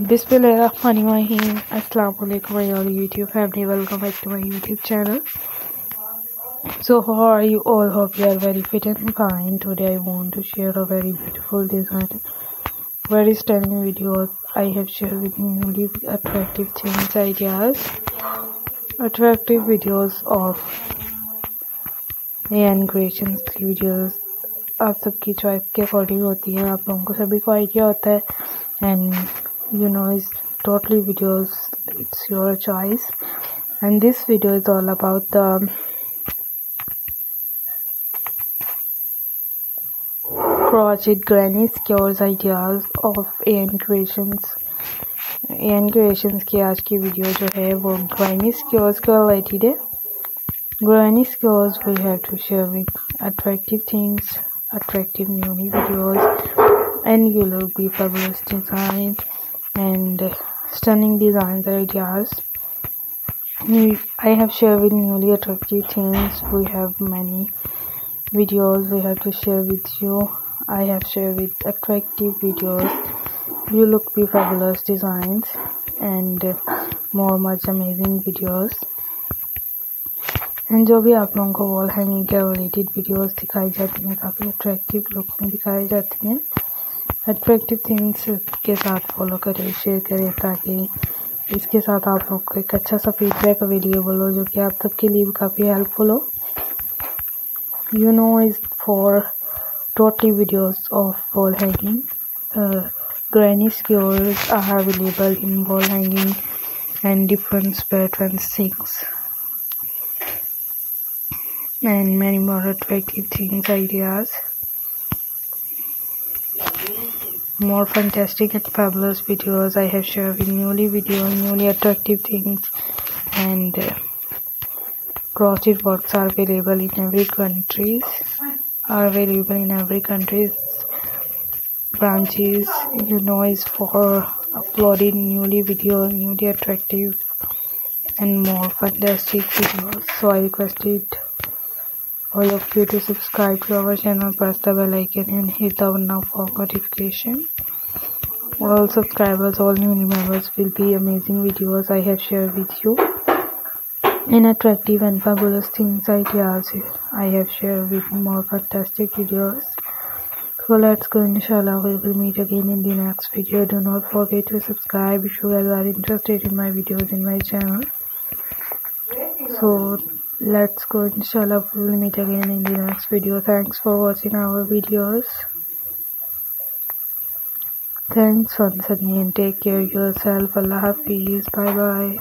बिस्मिल्लाहिर्रहमानिर्रहीम अस्सलाम वालेकुम my all YouTube family welcome back to my YouTube channel so how are you all hope you are very fit and fine today I want to share a very beautiful design very styling video I have share with newly attractive change ideas attractive videos of and creation की videos आप सबकी choice के according होती है। आप लोगों को सभी को आइडिया होता है। And you know it's totally videos it's your choice. And this video is all about the crocheted granny squares ideas of AN creations. AN creations ki aaj ki video jo hai wo granny squares ke related hai granny squares we have to share with attractive things attractive new videos and you will be fabulous designs and stunning designs ideas i have shared with newly attractive things we have many videos we have to share with you i have shared with attractive videos you look be fabulous designs and more much amazing videos and जो भी आप लोगों को wall hanging के related videos दिखाई जाती हैं काफ़ी अट्रैक्टिव लुक में दिखाई जाती हैं अट्रैक्टिव थिंग्स के साथ फॉलो करें शेयर करें ताकि इसके साथ आप लोग को एक अच्छा सा फीडबैक अवेलेबल हो, जो कि आप सबके लिए भी काफ़ी हेल्पफुल हो। You know is for totally videos of wall hanging granny squares are available in wall hanging and different spate things and many more attractive things ideas more fantastic and fabulous videos i have shared with newly video newly attractive things. And uh, works are available in every countries are available in every countries branches you know is for uploading newly video newly attractive and more fantastic videos. So i requested all of you to subscribe to our channel press the bell icon and hit the bell for notification. All subscribers all new members will be amazing videos i have shared with you. In attractive and fabulous things ideas i have shared with more fantastic videos. So let's go inshallah we will meet again in the next video. Do not forget to subscribe if you guys are interested in my videos in my channel. So let's go inshallah we'll meet again in the next video. Thanks for watching our videos. Thanks once again. Take care of yourself. Allah hafiz. Bye bye